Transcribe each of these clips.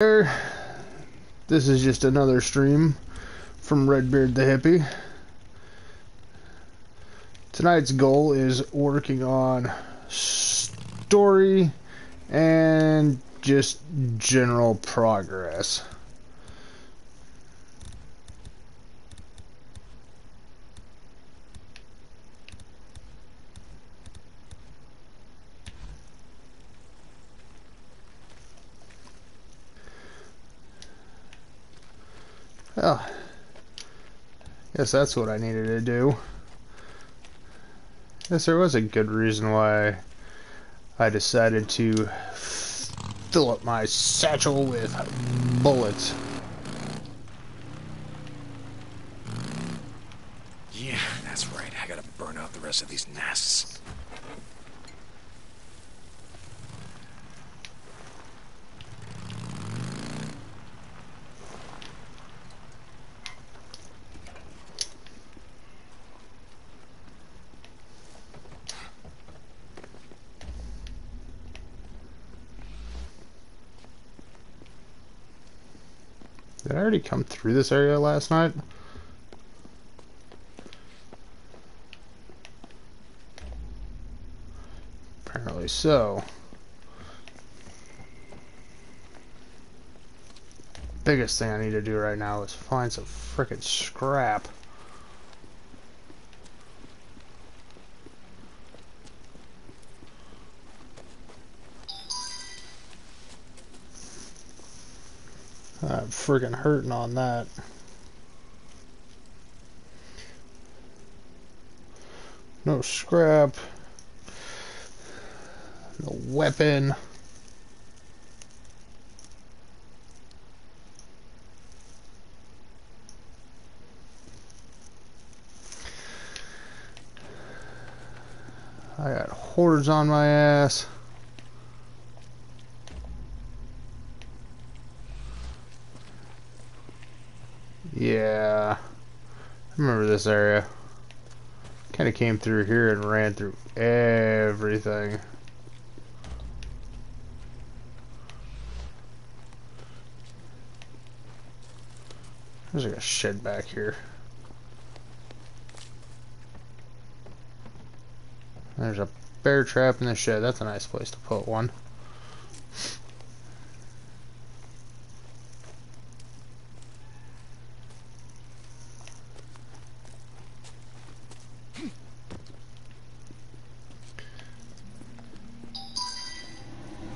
there. This is just another stream from Red Beard the Hippy. Tonight's goal is working on story and just general progress. Well, guess that's what I needed to do. Guess there was a good reason why I decided to fill up my satchel with bullets. Yeah, that's right. I gotta burn out the rest of these nests. Did I already come through this area last night? Apparently so. Biggest thing I need to do right now is find some frickin' scrap. I'm friggin' hurting on that. No scrap. No weapon. I got hordes on my ass. Yeah. I remember this area. Kind of came through here and ran through everything. There's like a shed back here. There's a bear trap in the shed. That's a nice place to put one.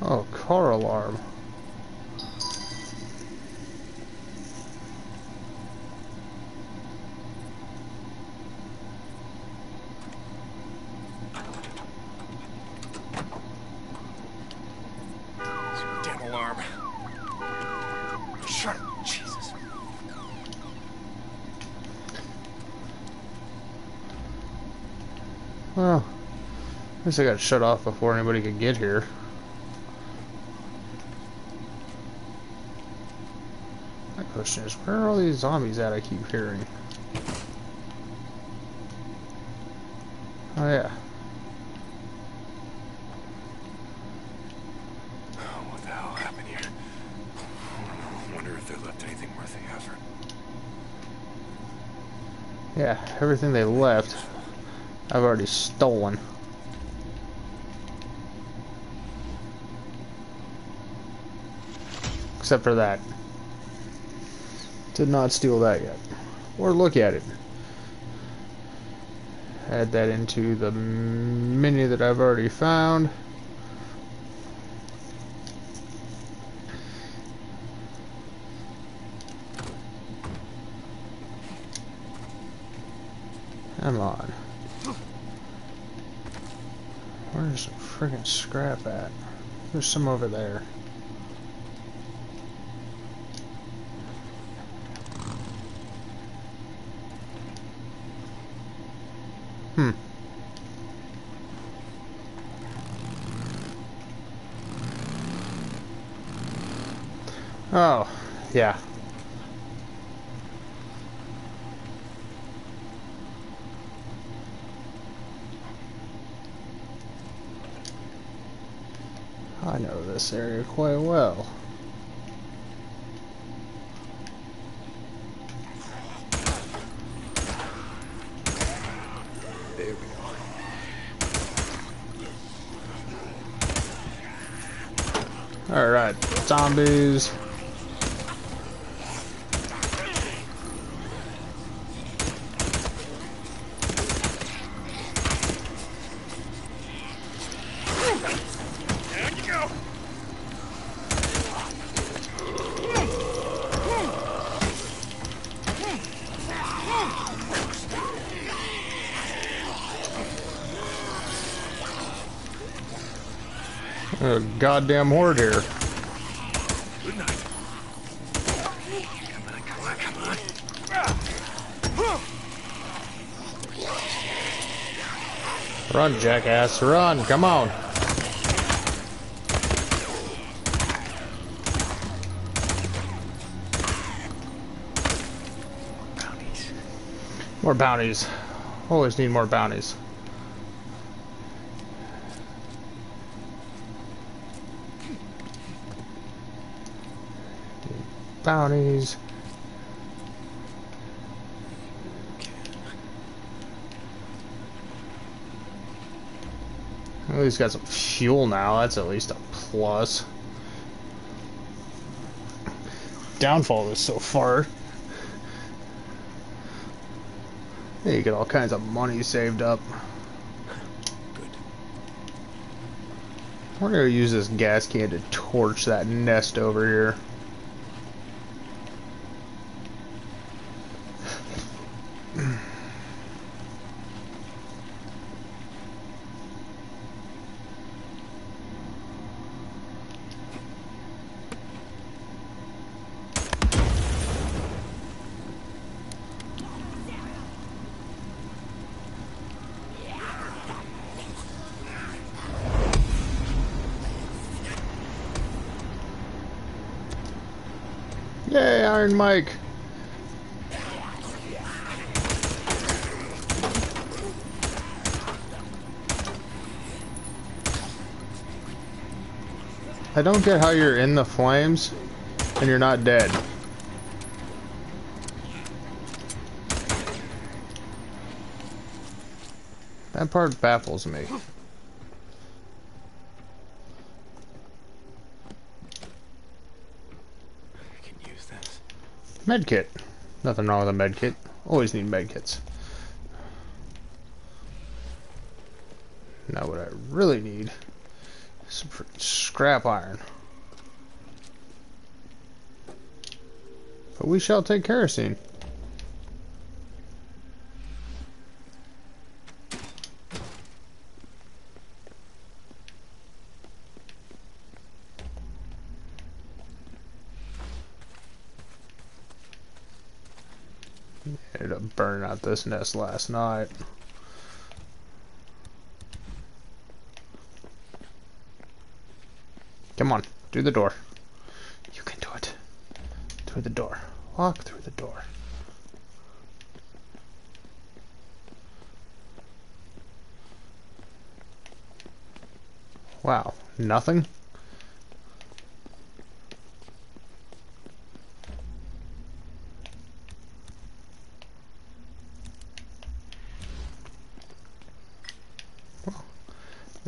Oh, car alarm. Damn alarm. Shut up, Jesus. Well, at least I got shut off before anybody could get here. My question is, where are all these zombies at I keep hearing? Oh yeah. What the hell happened here? Wonder if they left anything worth the effort. Yeah, everything they left, I've already stolen. Except for that. Did not steal that yet. Or look at it. Add that into the menu that I've already found. Come on. Where's the friggin' scrap at? There's some over there. Yeah. I know this area quite well. Alright, zombies. A goddamn horde here. Good night. Run, jackass, run, come on. Bounties. More bounties. Always need more bounties. Bounties. At least got some fuel now. That's at least a plus. Downfall is so far. Yeah, you get all kinds of money saved up. Good. We're gonna use this gas can to torch that nest over here. I don't get how you're in the flames and you're not dead. That part baffles me. I can use this. Medkit. Nothing wrong with a medkit. Always need medkits. Now what I really need is some scrap iron. But we shall take kerosene. Ended up burning out this nest last night. Come on, through the door. You can do it. Through the door. Walk through the door. Wow, nothing?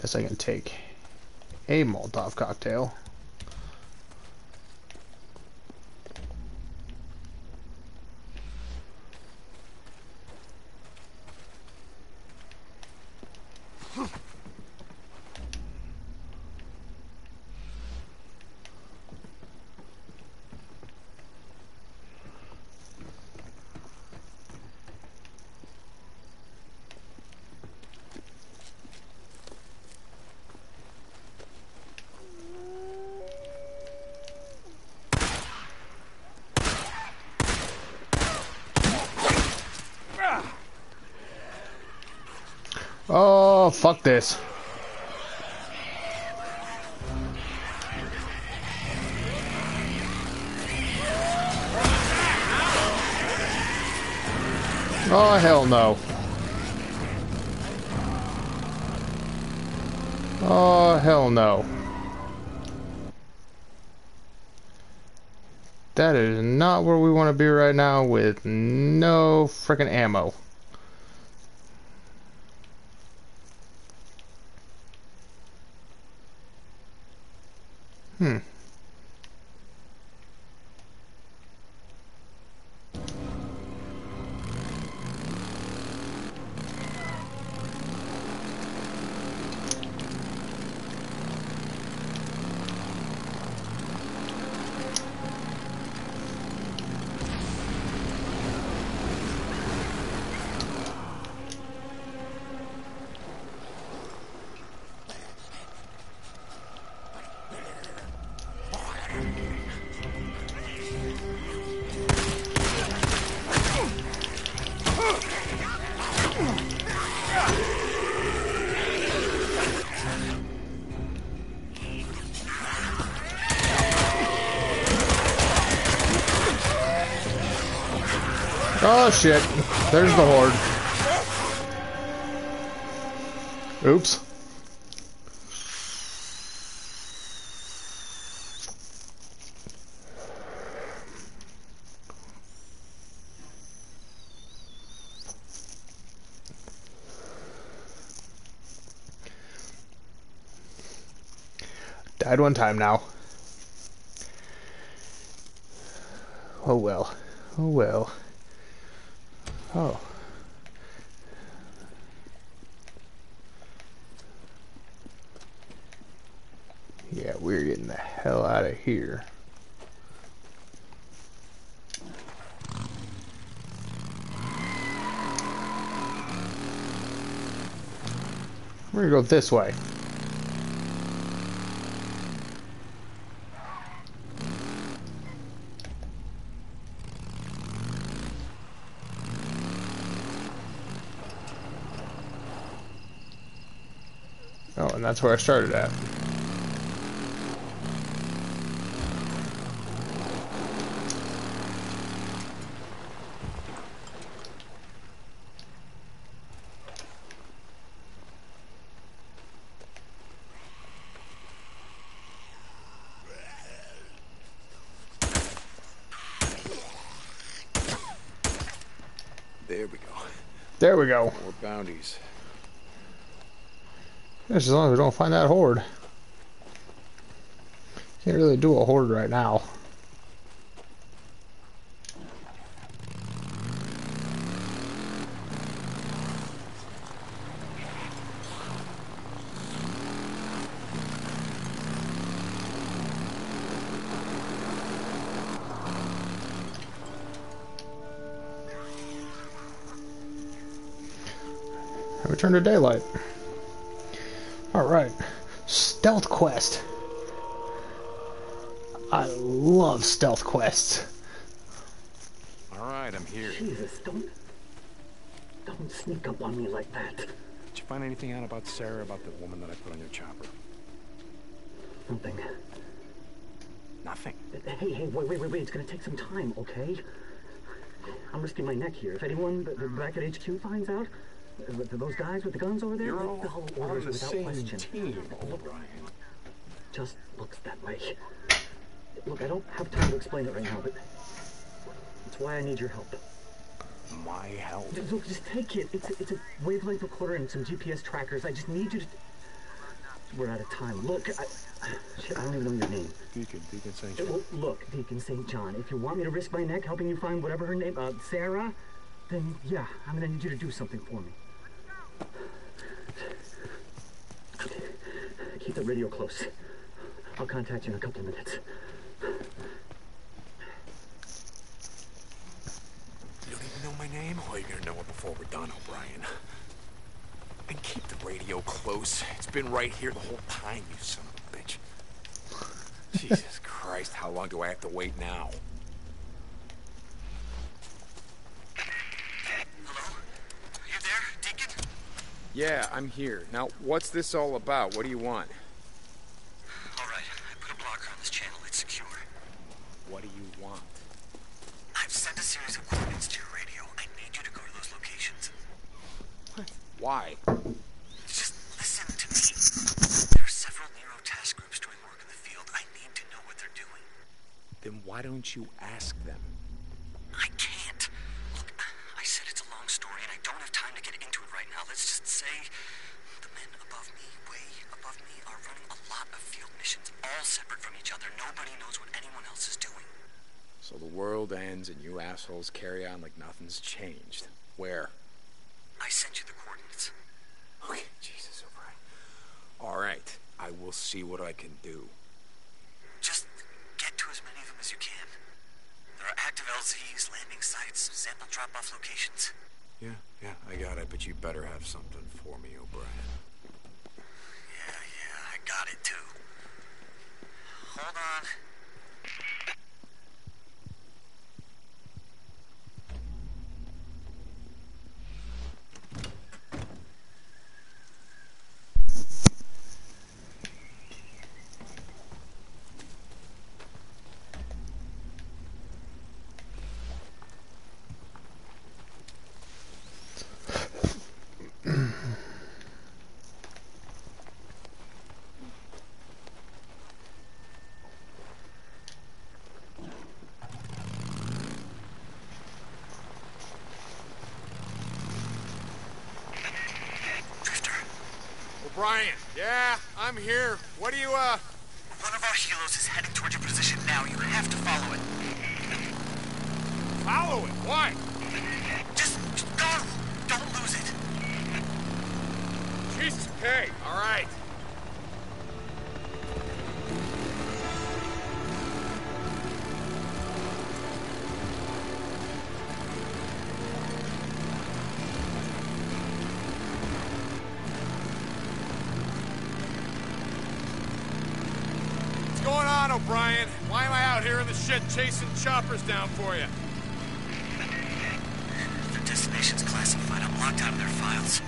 Guess I can take a Molotov cocktail. Oh, fuck this. Oh, hell no. Oh, hell no. That is not where we want to be right now with no freaking ammo. Oh shit. There's the horde. Oops. Died one time now. Oh well. Oh well. Oh. Yeah, we're getting the hell out of here. We're gonna go this way. Oh, and that's where I started at. There we go. There we go. More bounties. As long as we don't find that horde. Can't really do a horde right now. Return to daylight. Alright. Stealth quest. I love stealth quests. All right, I'm here. Jesus, don't... Don't sneak up on me like that. Did you find anything out about Sarah, about the woman that I put on your chopper? Nothing. Nothing. Hey, hey, wait, wait, wait, wait. It's gonna take some time, okay? I'm risking my neck here. If anyone b- b- back at HQ finds out, th- those guys with the guns over there, You're all on the without same question. team, O'Brien. just looks that way. Look, I don't have time to explain it right now, but that's why I need your help. My help. Just, look, just take it. It's a, it's a wavelength recorder and some GPS trackers. I just need you to. We're out of time. Look, I, shit, I don't even know your name. Deacon, Deacon St. John. Well, look, Deacon St. John, if you want me to risk my neck helping you find whatever her name, uh, Sarah, then yeah, I'm gonna need you to do something for me. Keep the radio close. I'll contact you in a couple of minutes. You don't even know my name? Well, you're gonna know it before we're done, O'Brien. And keep the radio close. It's been right here the whole time, you son of a bitch. Jesus Christ, how long do I have to wait now? Hello? You there, Deacon? Yeah, I'm here. Now, what's this all about? What do you want? All right, I put a blocker on this channel. It's secure. What do you want? I've sent a series of coordinates to your radio. I need you to go to those locations. What? Why? Just listen to me. There are several Nero task groups doing work in the field. I need to know what they're doing. Then why don't you ask them? I can't. Look, I said it's a long story, and I don't have time to get into it right now. Let's just say the men above me, way above me, are running a lot of field missions, all separate from each other. Nobody knows what anyone else is doing. So the world ends and you assholes carry on like nothing's changed. Where? I sent you the coordinates. Okay, Jesus, O'Brien. All right, I will see what I can do. Just get to as many of them as you can. There are active LZs, landing sites, sample drop-off locations. Yeah, yeah, I got it, but you better have something for me, O'Brien. Yeah, yeah, I got it too. Hold on. O'Brien. Yeah, I'm here. What do you, uh... One of our helos is heading towards your position now. You have to. Follow it? Shit chasing choppers down for you? Their destination's classified. I'm locked out of their files.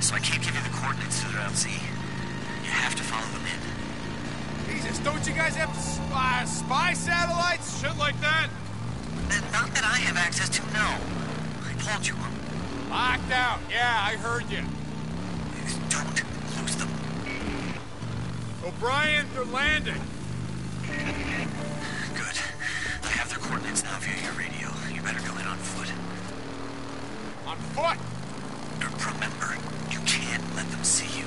So I can't give you the coordinates to their LZ. You have to follow them in. Jesus, don't you guys have uh, spy satellites? Shit like that? Not that I have access to, no. I told you. Locked out. Yeah, I heard you. Don't lose them. O'Brien, they're landing. Good. I have their coordinates now via your radio. You better go in on foot. On foot. Remember, you can't let them see you.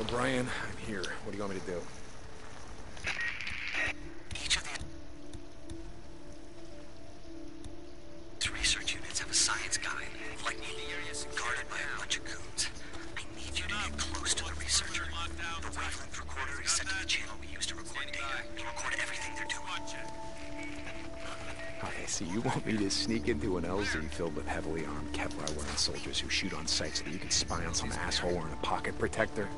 O'Brien, I'm here. What do you want me to do? Filled with heavily armed Kevlar-wearing soldiers who shoot on sight so that you can spy on some asshole wearing a pocket protector?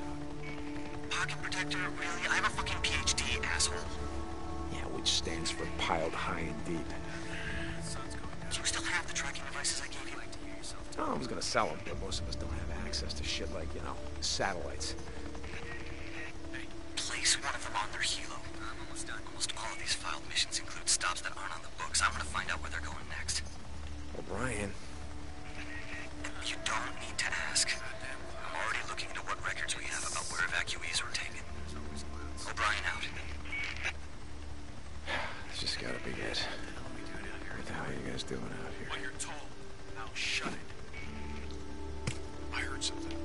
Pocket protector? Really? I'm a fucking PhD, asshole. Yeah, which stands for piled high and deep. Do you still have the tracking devices I gave you? Oh, I was gonna sell them, but most of us don't have access to shit like, you know, satellites. Place one of them on their helo. I'm almost done. Almost all of these filed missions include stops that aren't on the books. I want to find out where they're going next. O'Brien, You don't need to ask. I'm already looking into what records we have about where evacuees were taken. O'Brien out. this just gotta be it. What the hell are you guys doing out here? What you're told. Now shut it. I heard something.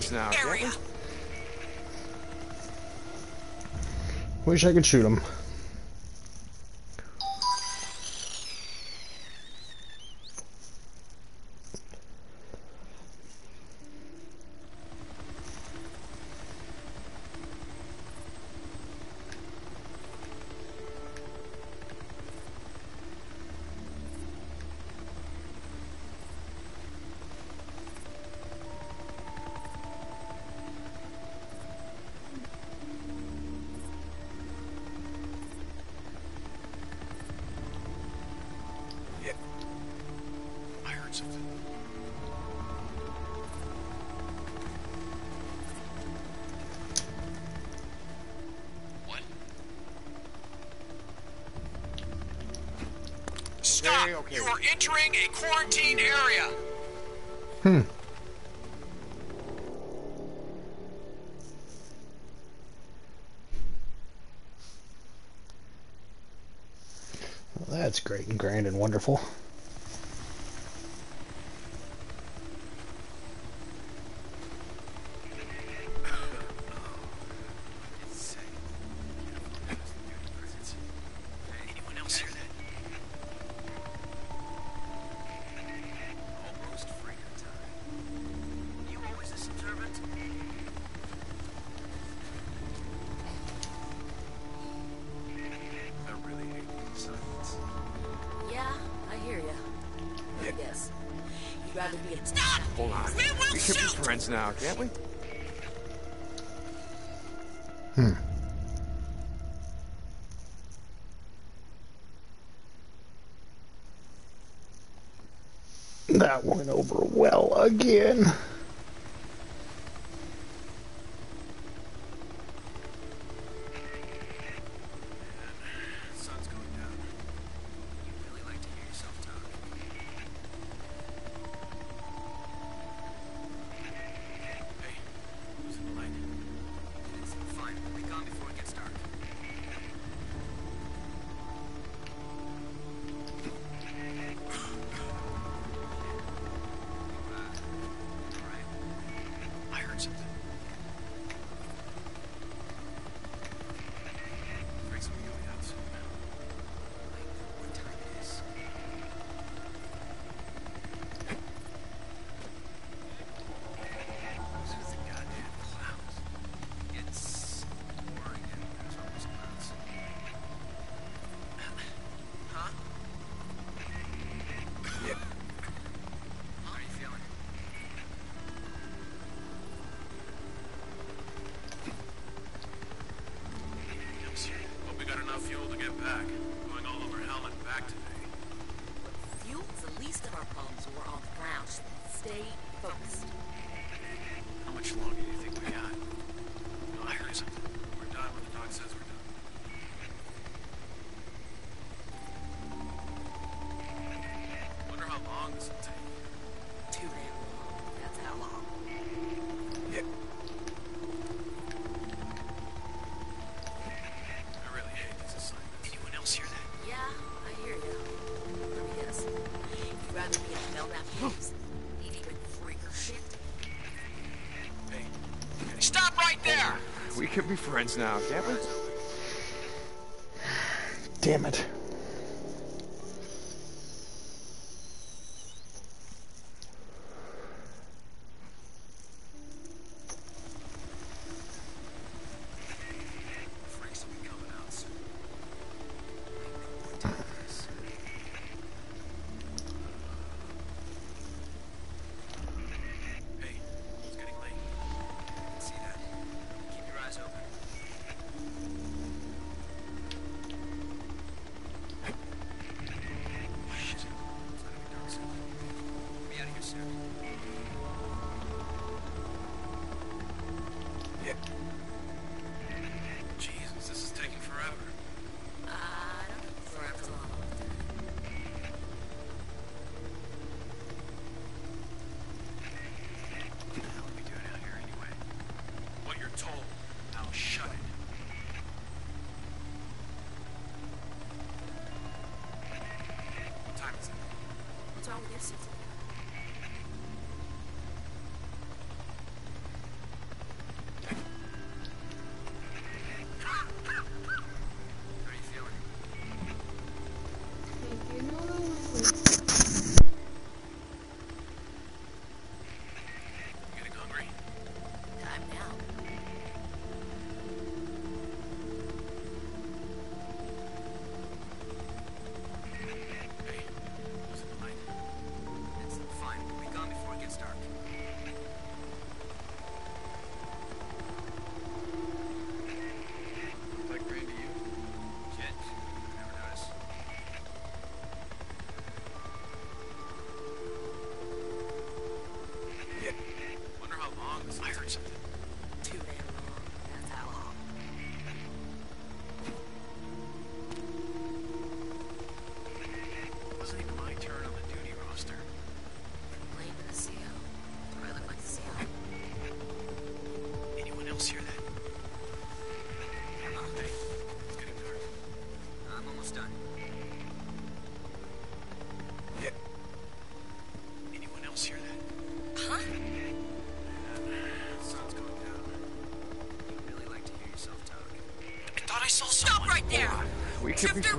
times now. Wish I could shoot him. stop. Okay. You are entering a quarantine area. Hmm. Well, that's great and grand and wonderful. again. back. can be friends now, can't we? Damn it. Yes, it's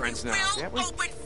friends now. Will that was... open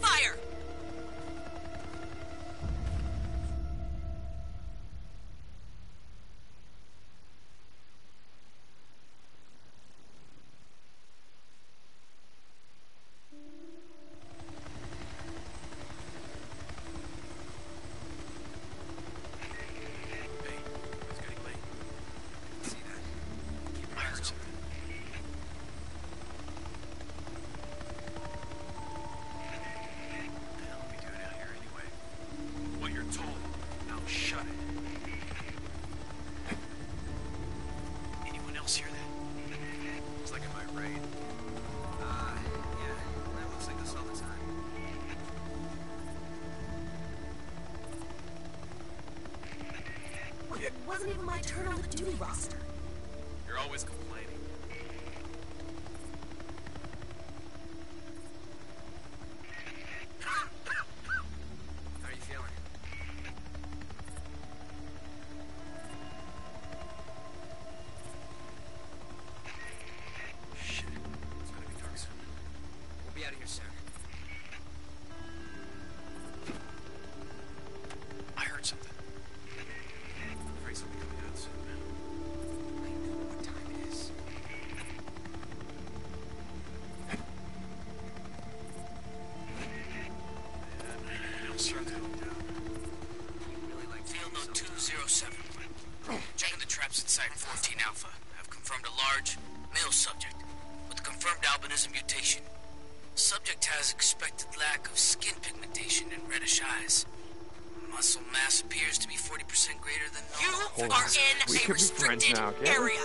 071. Checking the traps inside 14 Alpha. Have confirmed a large, male subject with confirmed albinism mutation. Subject has expected lack of skin pigmentation and reddish eyes. Muscle mass appears to be 40% greater than normal. You are in a restricted area.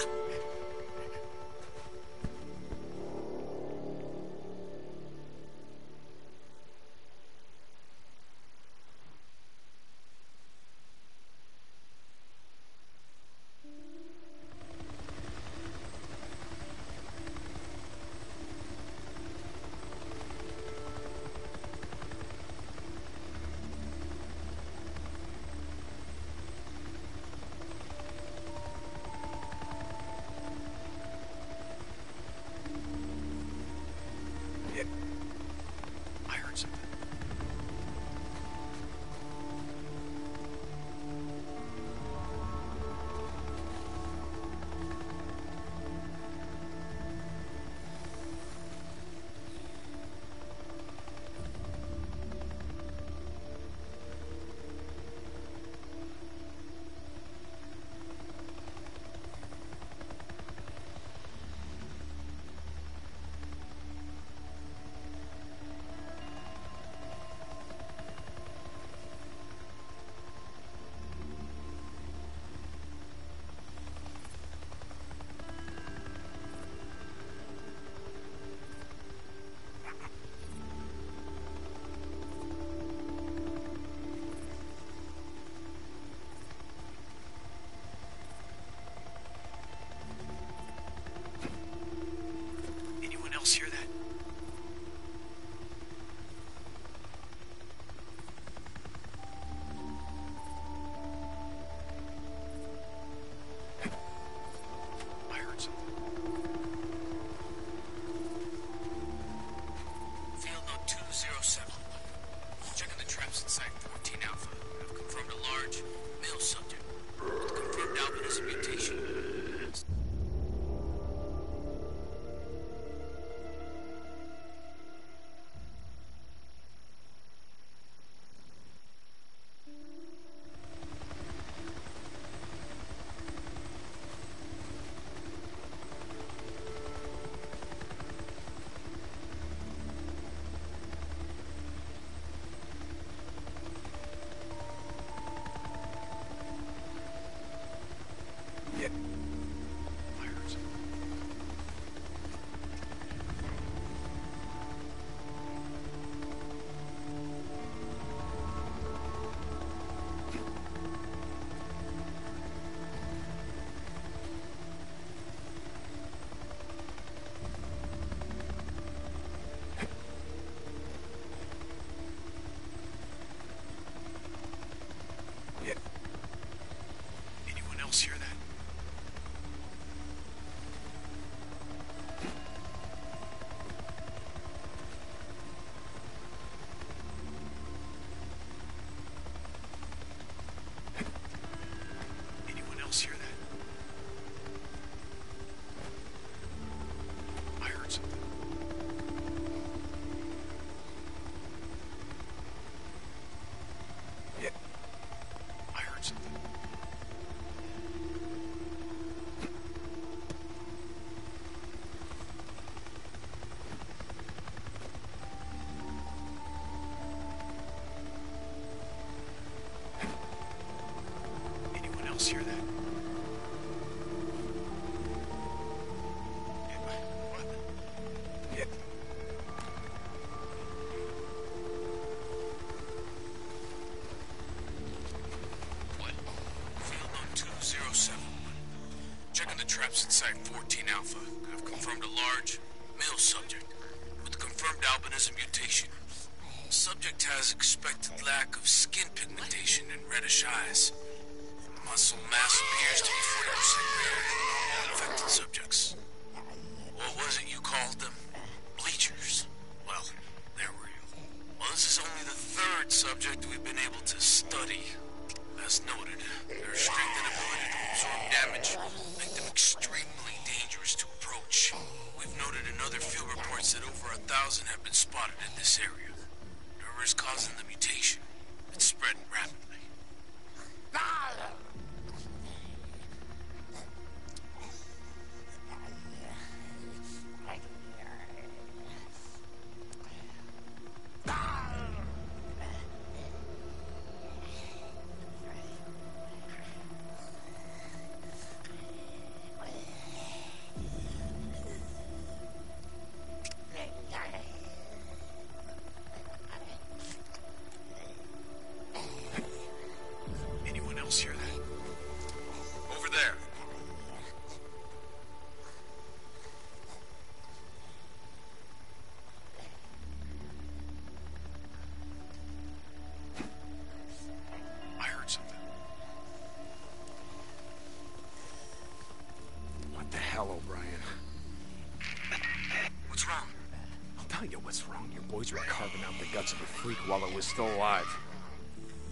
still alive.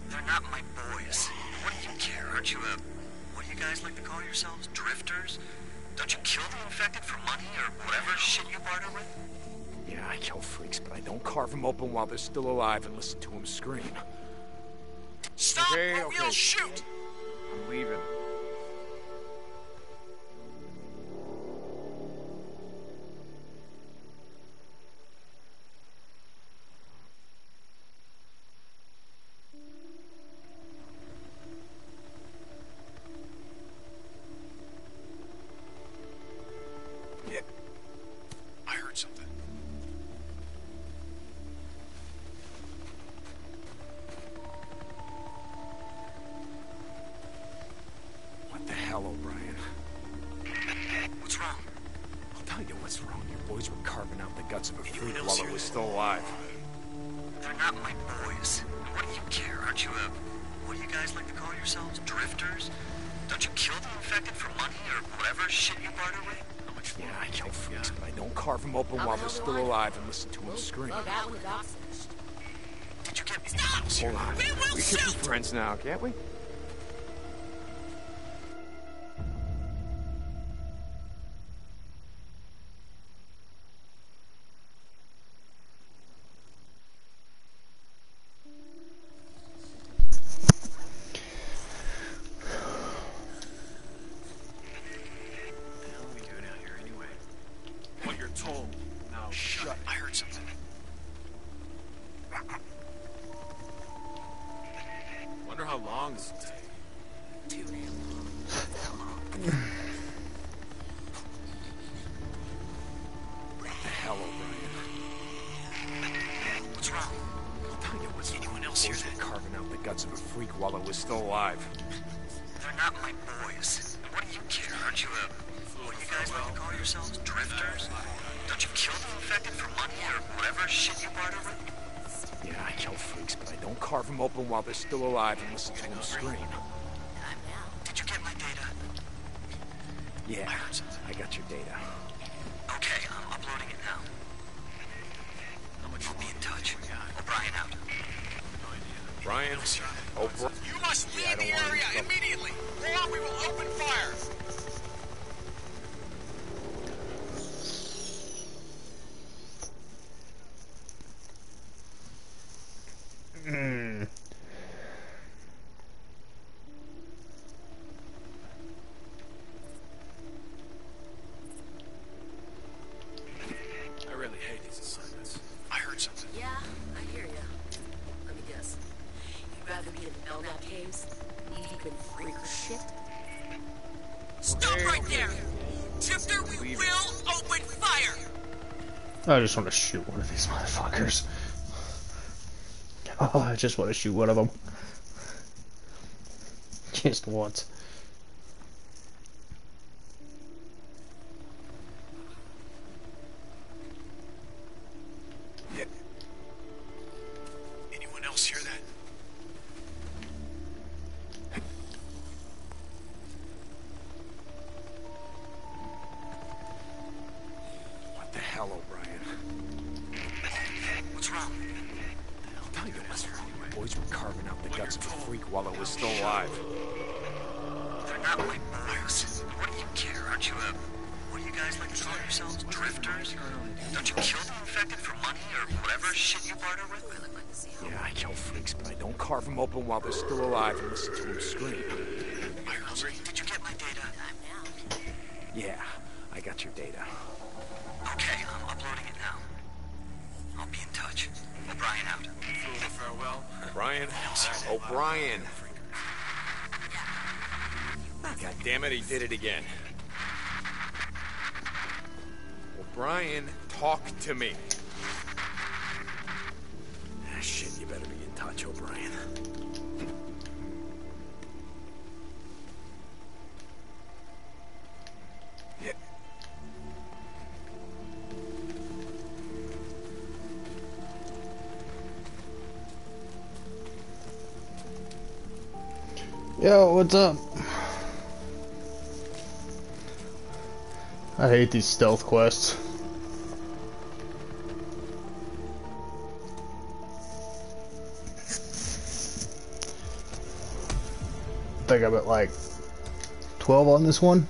They're not my boys. What do you care? Aren't you a... What do you guys like to call yourselves? Drifters? Don't you kill the infected for money or whatever shit you barter with? Yeah, I kill freaks, but I don't carve them open while they're still alive and listen to them scream. Stop okay, or okay. we'll shoot! I'm leaving. them open while they're still alive and listen to them scream. Did you get my data? Yeah. I just want to shoot one of these motherfuckers. Oh, I just want to shoot one of them. Just once. to me. Ah, shit, you better be in touch, O'Brien. yeah. Yo, what's up? I hate these stealth quests. think I'm at like 12 on this one.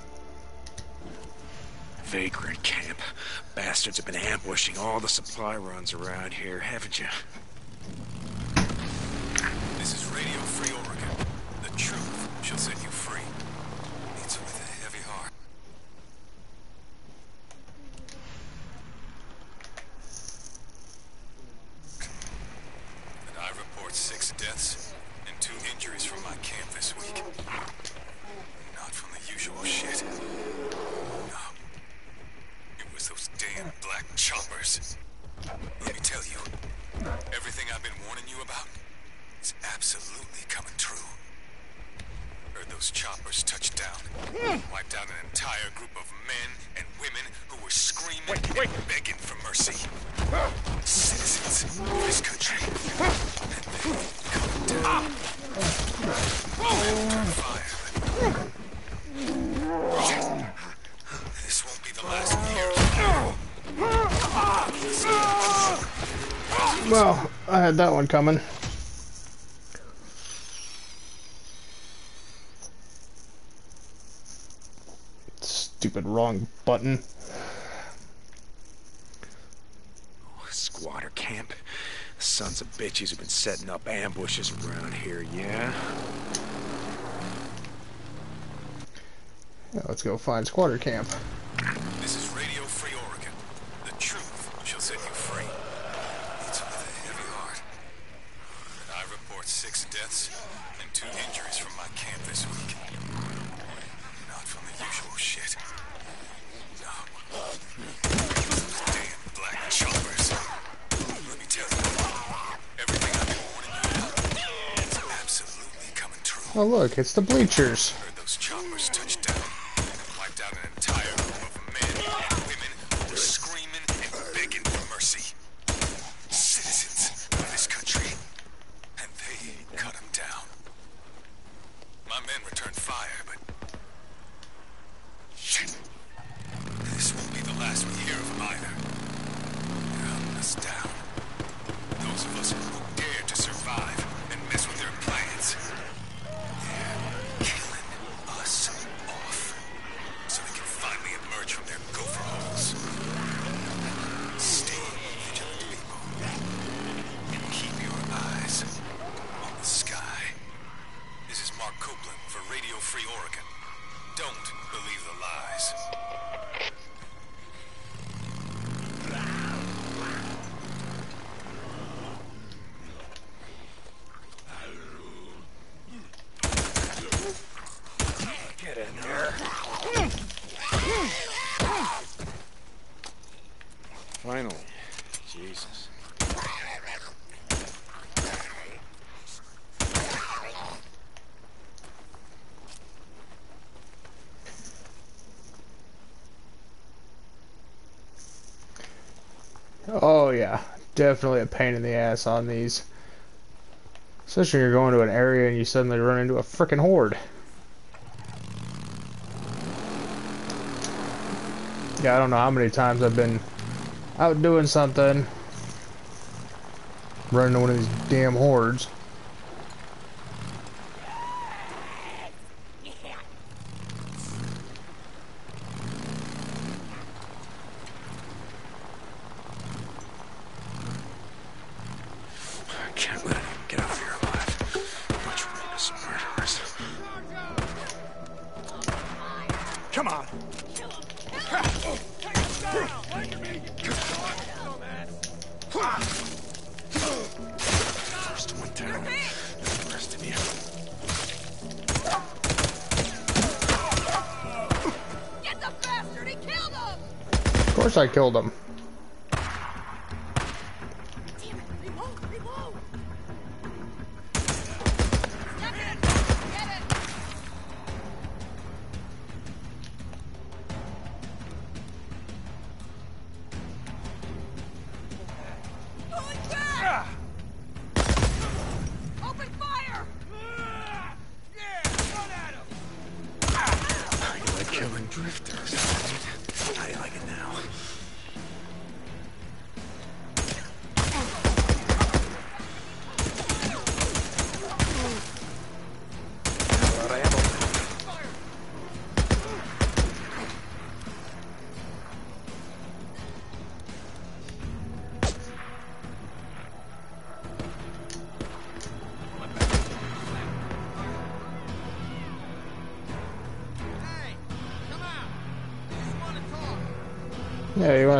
Vagrant camp. Bastards have been ambushing all the supply runs around here, haven't you? one coming. Stupid wrong button. Oh, squatter camp. Sons of bitches have been setting up ambushes around here, yeah let's go find squatter camp. Oh look, it's the bleachers. definitely a pain in the ass on these. Especially when you're going to an area and you suddenly run into a freaking horde. Yeah, I don't know how many times I've been out doing something, running into one of these damn hordes.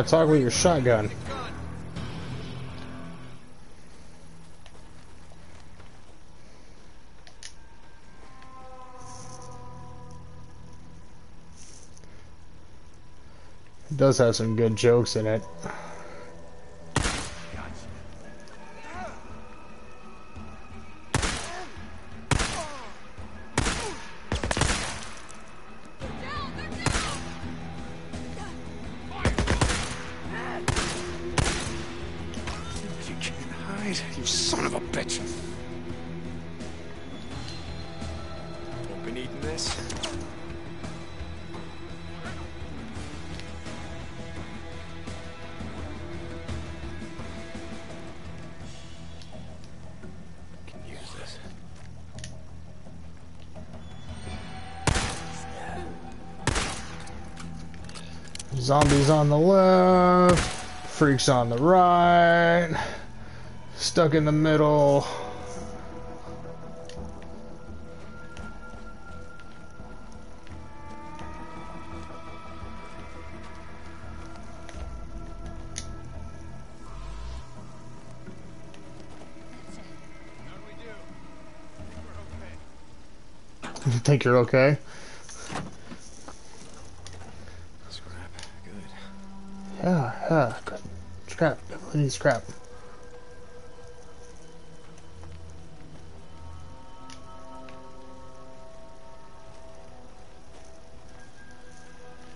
Talk with your shotgun. It does have some good jokes in it. Zombies on the left, freaks on the right, stuck in the middle. You think you're okay? Need scrap.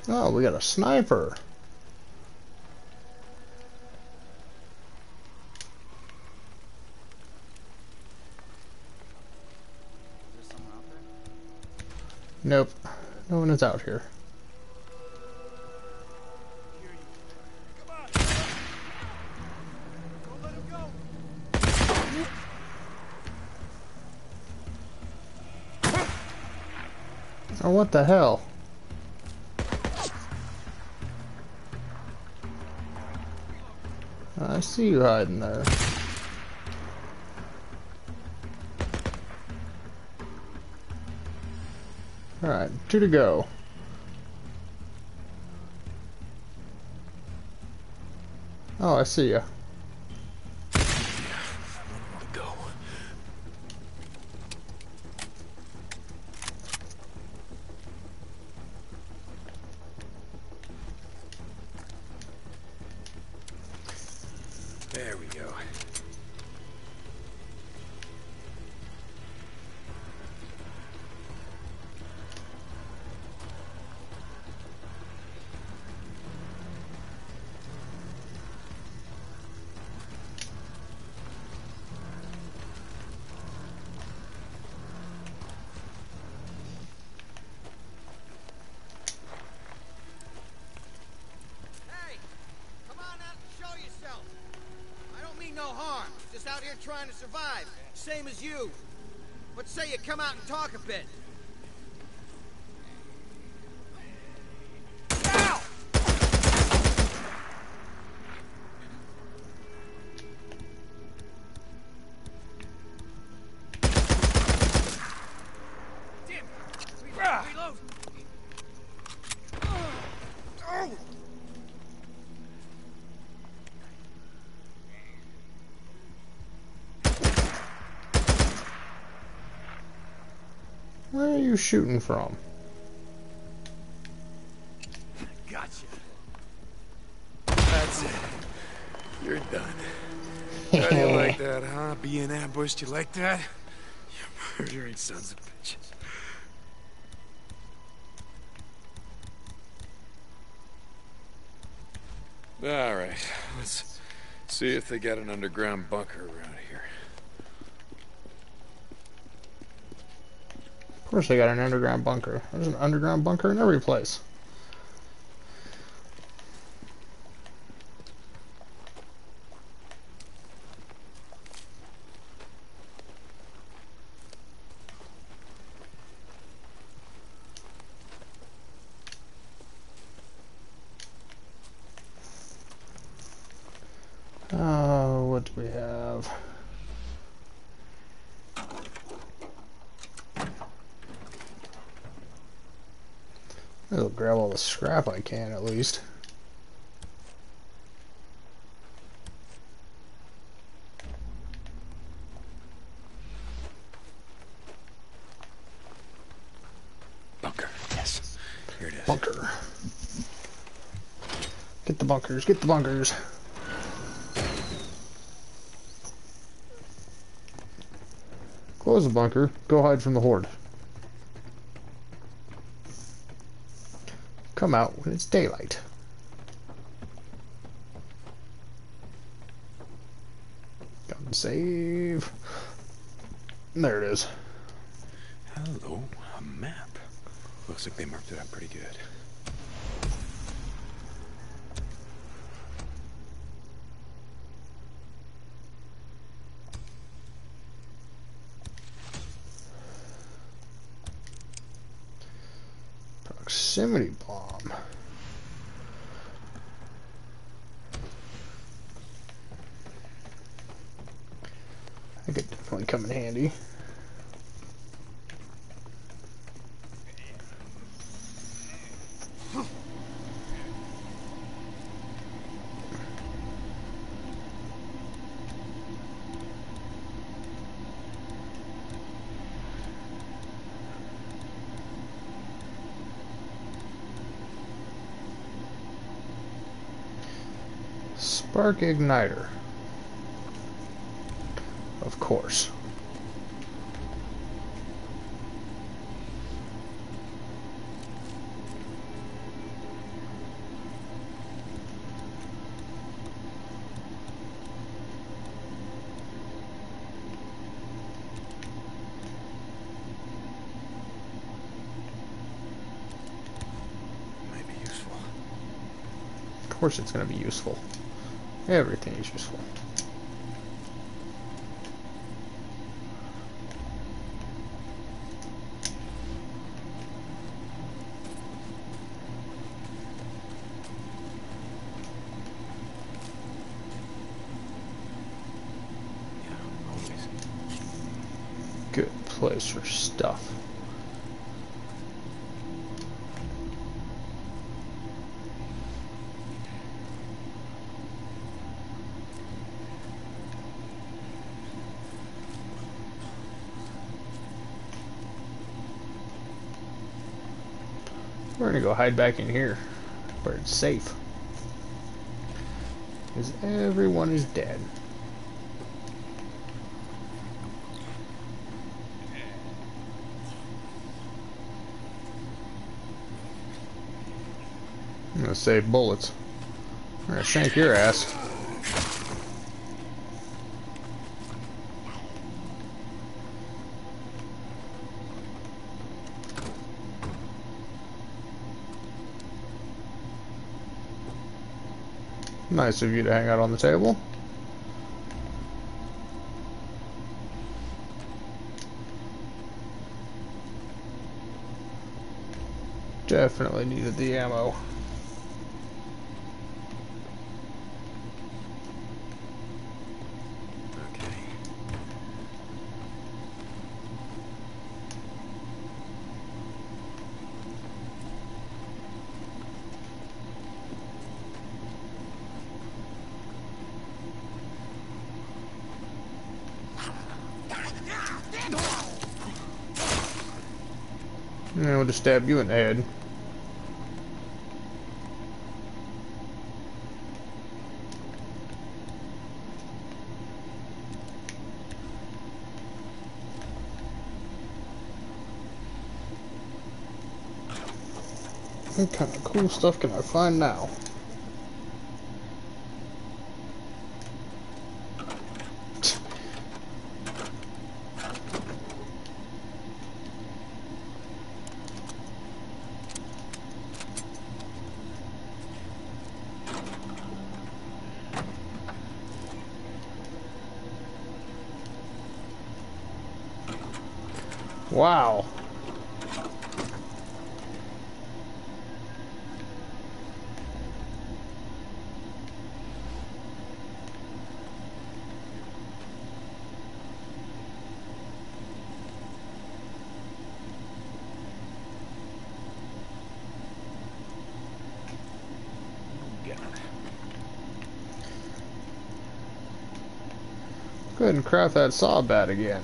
Oh, we got a sniper. Nope. No one is out here. What the hell? I see you hiding there. Alright, two to go. Oh, I see ya. Trying to survive. Same as you. What say you come out and talk a bit? You shooting from? Gotcha. That's it. You're done. How do you like that, huh? Being ambushed, you like that? You murdering sons of bitches. All right, let's see if they got an underground bunker around here. Of course they got an underground bunker. There's an underground bunker in every place. Oh, what do we have? I'll grab all the scrap I can at least. Bunker, yes. Here it is. Bunker. Get the bunkers, get the bunkers. Close the bunker, go hide from the horde. Come out when it's daylight. Come save. There it is. Hello, a map. Looks like they marked it up pretty good. Proximity bomb. That could definitely come in handy. Spark igniter. Of course. Of course it's going to be useful. Everything is useful. Good place for stuff. We're gonna go hide back in here, where it's safe. Because everyone is dead. I'm gonna save bullets. I'm gonna shank your ass. Nice of you to hang out on the table. Definitely needed the ammo. Okay. Stabbed you in the head. What kind of cool stuff can I find now? Wow. Go ahead and craft that saw bat again.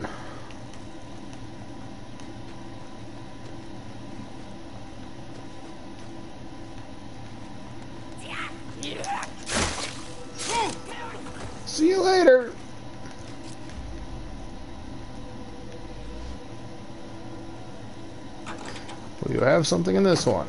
See you later. Will you have something in this one?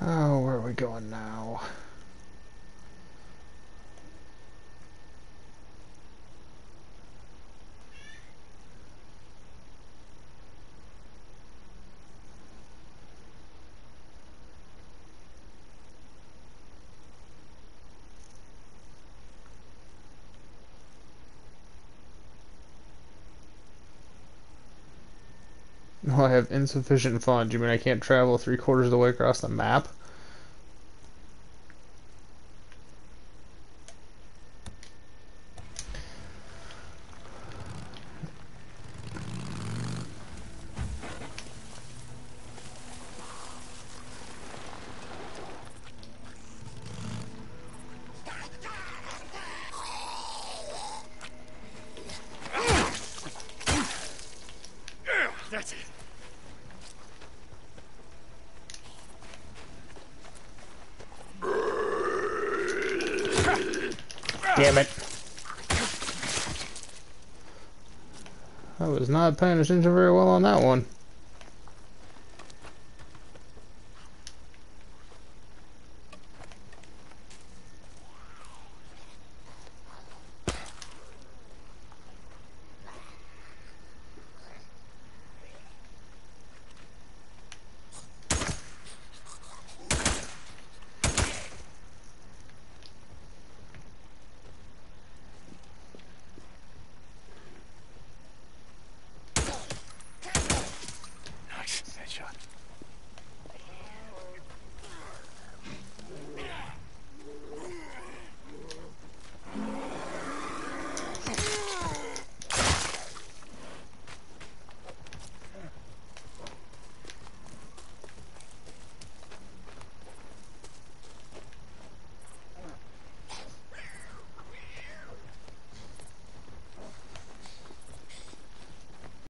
Oh, where are we going now? Oh, I have insufficient funds. You mean I can't travel three quarters of the way across the map? Paying very well on that one.